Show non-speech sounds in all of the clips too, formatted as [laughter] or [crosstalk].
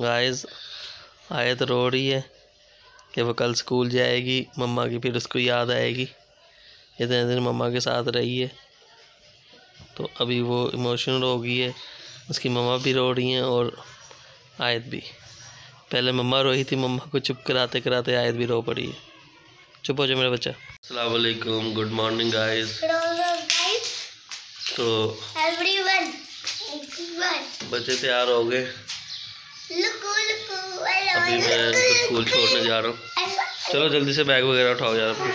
Guys आयत रो रही है कि वो कल स्कूल जाएगी, मम्मा की फिर उसको याद आएगी। इतने दिन मम्मा के साथ रही है। तो अभी वो इमोशनल हो गई है। उसकी मम्मा भी रो रही हैं और आयत भी। पहले मम्मा रोई थी, मम्मा को चुप कराते कराते आयत भी रो पड़ी है। चुप हो जाए मेरा बच्चा। अस्सलाम वालेकुम good morning guys. So Everyone, everyone, बच्चे तैयार हो गए। अभी मैं स्कूल छोड़ने जा रहा हूँ। चलो जल्दी से बैग वगैरह उठाओ यार। अपने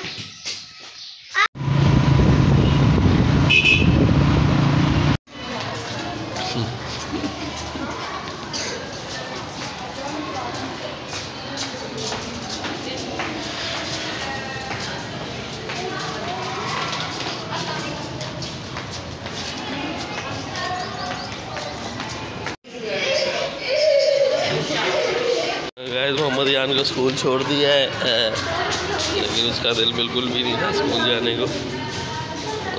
गाइस मोहम्मद यान को स्कूल छोड़ दिया है। लेकिन उसका दिल बिल्कुल भी नहीं था स्कूल जाने को।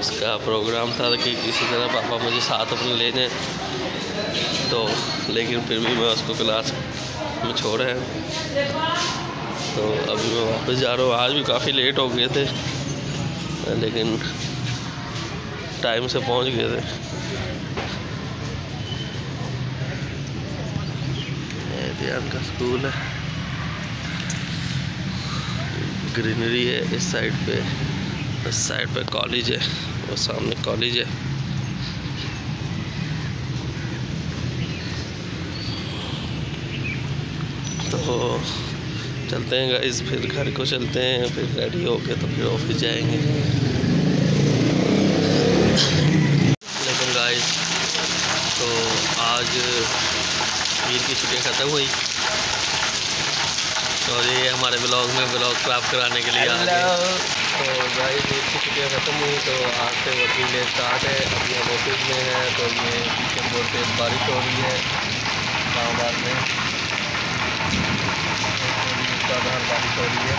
उसका प्रोग्राम था कि किसी तरह पापा मुझे साथ अपने ले जाएँ तो लेकिन फिर भी मैं उसको क्लास में छोड़ा है तो अभी मैं वापस जा रहा हूँ। आज भी काफ़ी लेट हो गए थे। लेकिन टाइम से पहुँच गए थे। ये ध्यान का स्कूल है। ग्रीनरी है इस साइड पे। इस साइड पे कॉलेज है वो सामने कॉलेज है। तो चलते हैं गाइस फिर घर को चलते हैं, फिर रेडी होके तो फिर ऑफ़िस जाएँगे। लेकिन गाइस तो आज ईद की छुट्टियाँ ख़त्म हुई। और ये हमारे ब्लॉग में ब्लॉग क्राफ्ट कराने के लिए आ गए। तो भाई ईद की छुट्टियाँ ख़त्म हुई तो आज से वर्किंग डे स्टार्ट है। अभी हम ऑफ़िस में हैं तो ये पीछे बोर्ड पर बारिश हो रही है। इस्लामाबाद में। बारिश हो रही है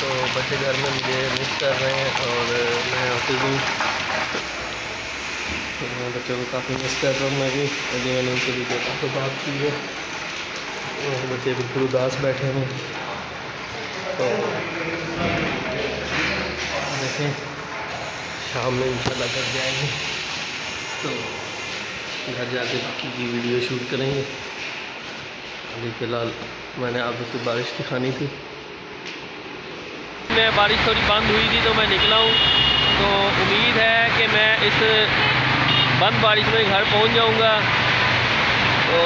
तो बच्चे घर में मुझे मिस कर रहे हैं और मैं ऑफ़िस हूँ। मैं बच्चों को काफ़ी मिस कर रहा हूँ, मैं भी। अभी मैंने उनसे भी देखा तो बात की है। और बच्चे बिल्कुल उदास बैठे हैं। तो देखें, शाम में इंशाल्लाह घर जाएँगे। तो घर जाके बाकी की वीडियो शूट करेंगे। अभी फ़िलहाल मैंने आपको से बारिश दिखानी थी। मैं बारिश थोड़ी बंद हुई थी तो मैं निकला हूँ। तो उम्मीद है कि मैं इस बंद बारिश में घर पहुँच जाऊँगा। तो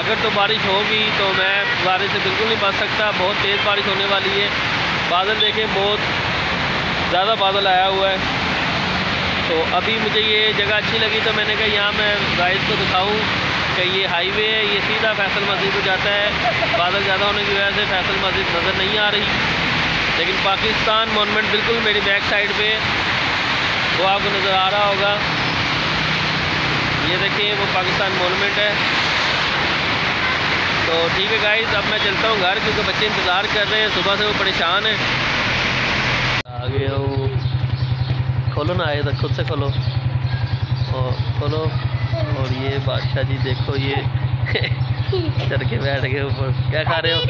अगर तो बारिश होगी तो मैं बारिश से बिल्कुल नहीं बच सकता। बहुत तेज़ बारिश होने वाली है। बादल देखें, बहुत ज़्यादा बादल आया हुआ है। तो अभी मुझे ये जगह अच्छी लगी तो मैंने कहा, यहाँ मैं गाइड को दिखाऊँ। कि ये हाईवे है, ये सीधा फैसल मस्जिद को जाता है। बादल ज़्यादा होने की वजह से फैसल मस्जिद नज़र नहीं आ रही। लेकिन पाकिस्तान मोनमेंट बिल्कुल मेरी बैक साइड पे वो आपको नज़र आ रहा होगा। ये देखिए, वो पाकिस्तान मोनमेंट है। तो ठीक है गाइस अब मैं चलता हूँ घर क्योंकि बच्चे इंतज़ार कर रहे हैं, सुबह से वो परेशान है। आ गया हूँ। खोलो ना आए तो खुद से खोलो। और खोलो। और ये बादशाह जी देखो ये [laughs] चढ़ के बैठ गए ऊपर। क्या खा रहे हो?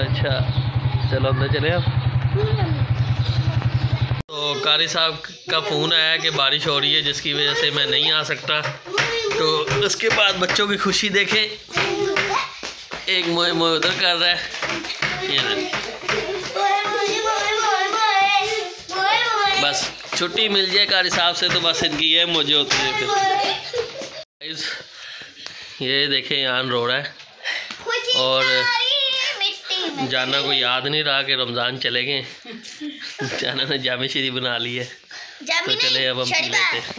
अच्छा चलो अंदर चले अब तो कारी साहब का फ़ोन आया कि बारिश हो रही है जिसकी वजह से मैं नहीं आ सकता। तो उसके बाद बच्चों की खुशी देखें। एक मोए मोए उधर कर रहा है। ये छुट्टी मिल जाए कारी साहब से तो बस इनकी ये मौजे होती है फिर। ये देखें यान रो रहा है। और जाना को याद नहीं रहा कि रमज़ान चले गए। जाना ने जामे शरीफ बना ली है। तो चले अब हम पी लेते हैं।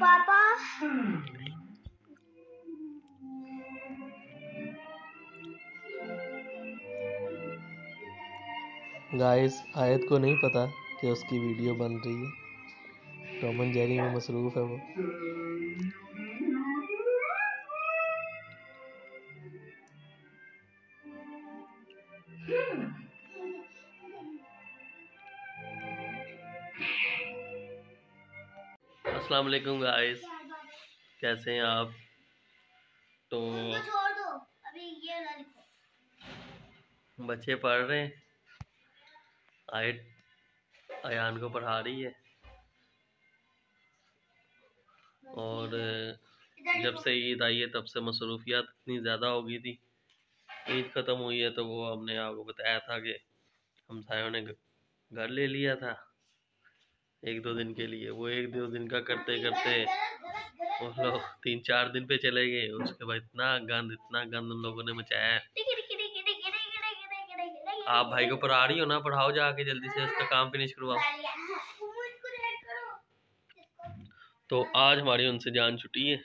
पापा। गाइस आयत को नहीं पता कि उसकी वीडियो बन रही है। टॉम एंड जेरी में मसरूफ़ है वो। अस्सलाम वालेकुम गाइस कैसे हैं आप? तो छोड़ दो। अभी ये बच्चे पढ़ रहे हैं? आय अयान को पढ़ा रही है। और जब से ईद आई है तब से मसरूफियात इतनी ज़्यादा हो गई थी। ईद ख़त्म हुई है तो वो हमने आपको बताया था कि हम सायों ने घर ले लिया था एक दो दिन के लिए। वो एक दो दिन का करते करते वो लोग तीन चार दिन पे चले गए। उसके बाद इतना गंद इतना गंद उन लोगों ने मचाया। है आप भाई को पढ़ा रही हो ना, पढ़ाओ जाके जल्दी से, उसका काम फिनिश करवाओ। तो आज हमारी उनसे जान छुट्टी है।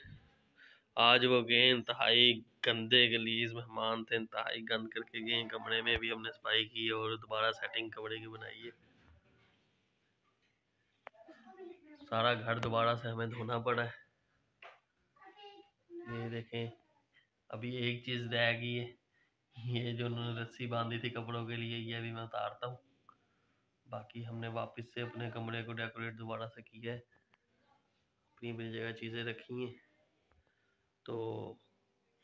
आज वो गए इंतहाई गंदे गलीज मेहमान थे, इंतहाई गंद करके गए कमरे में भी हमने सफ़ाई की और दोबारा सेटिंग कमरे की बनाई है। सारा घर दोबारा से हमें धोना पड़ा है। ये देखें, अभी एक चीज़ रह गई है। ये जो उन्होंने रस्सी बांधी थी कपड़ों के लिए, ये भी मैं उतारता हूँ। बाकी हमने वापस से अपने कमरे को डेकोरेट दोबारा से किया है। अपनी अपनी जगह चीज़ें रखी हैं। तो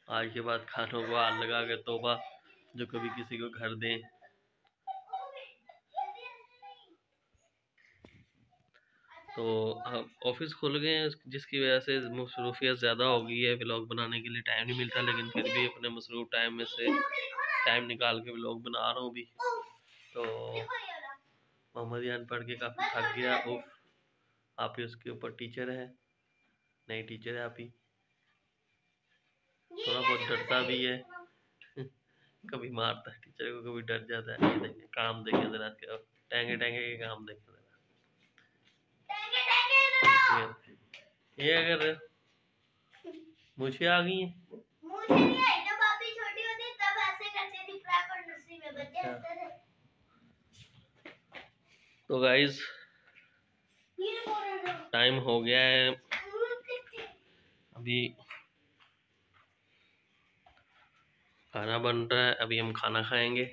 आज के बाद खानों को आग लगा के तोबा, जो कभी किसी को घर दें। तो ऑफ़िस खुल गए हैं, जिसकी वजह से मसरूफियत ज़्यादा हो गई है ब्लॉग बनाने के लिए, टाइम नहीं मिलता, लेकिन फिर भी अपने मसरूफ टाइम में से टाइम निकाल के ब्लॉग बना रहा हूँ अभी। तो मोहम्मद यान पढ़ के काफ़ी थक गया, उफ, आप ही उसके ऊपर टीचर है, नई टीचर है आप ही। थोड़ा बहुत डरता भी है। [laughs] कभी मारता है टीचर को, कभी डर जाता है ये देखें काम देखें जरा टैंगे टैंगे के काम देखें। सकती हैं। ये अगर मुझे आ गई है। अच्छा। तो गाइज़ टाइम हो। गया है। अभी खाना बन रहा है अभी हम खाना खाएँगे।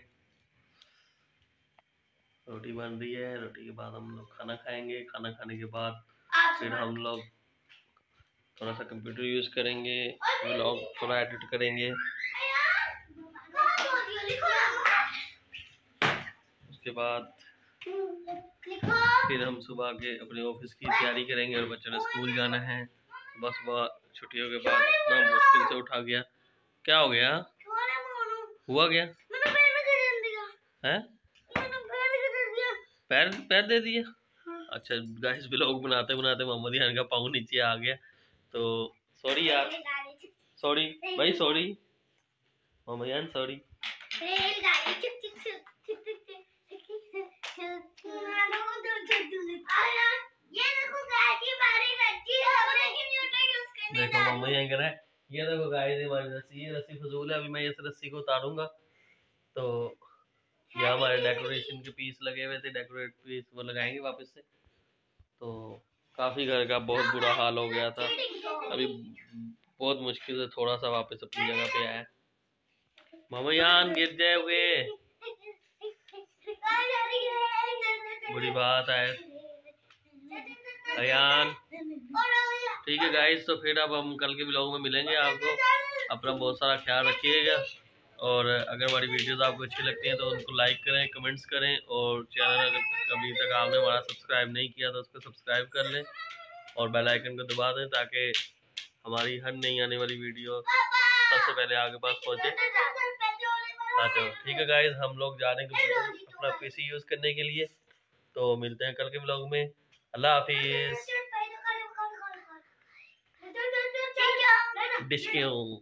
रोटी बन रही है रोटी के बाद हम लोग खाना खाएँगे। खाना खाने के बाद फिर हम लोग थोड़ा सा कंप्यूटर यूज़ करेंगे व्लॉग थोड़ा एडिट करेंगे। उसके बाद फिर हम सुबह के अपने ऑफ़िस की तैयारी करेंगे और बच्चों ने स्कूल जाना है। सुबह सुबह छुट्टियों के बाद इतना मुश्किल से उठा गया। क्या हो गया? हुआ क्या? दिया। है? पैर पैर दे दिया। अच्छा गाइस ब्लॉग बनाते बनाते मोहम्मद यार का पाँव नीचे आ गया। तो सॉरी यार। सॉरी भाई सॉरी मोहम्मद यार सॉरी देखो मम्मी यहाँ कर ये देखो गाइस हमारी रस्सी, ये रस्सी फजूल है, अभी मैं इस रस्सी को उतारूँगा। तो यहाँ हमारे डेकोरेशन के पीस लगे हुए थे डेकोरेट पीस वो लगाएँगे वापस से। तो काफ़ी घर का बहुत बुरा हाल हो गया था। अभी बहुत मुश्किल से थोड़ा सा वापस अपनी जगह पे आया। मामा यान गिर जाओगे बुरी बात है। अयान, ठीक है गाइस तो फिर अब हम कल के ब्लॉग में मिलेंगे आपको। अपना बहुत सारा ख्याल रखिएगा। और अगर हमारी वीडियोस आपको अच्छी लगती हैं तो उनको लाइक करें कमेंट्स करें और चैनल अगर अभी तक आपने हमारा सब्सक्राइब नहीं किया तो उसको सब्सक्राइब कर लें और बेल आइकन को दबा दें ताकि हमारी हर नई आने वाली वीडियो सबसे पहले आपके पास पहुँचे। अच्छा ठीक है गाइज़ हम लोग जा रहे हैं अपना पीसी यूज़ करने के लिए। तो मिलते हैं कल के ब्लॉग में। अल्लाह हाफिज़। डिश के हूँ।